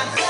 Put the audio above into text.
아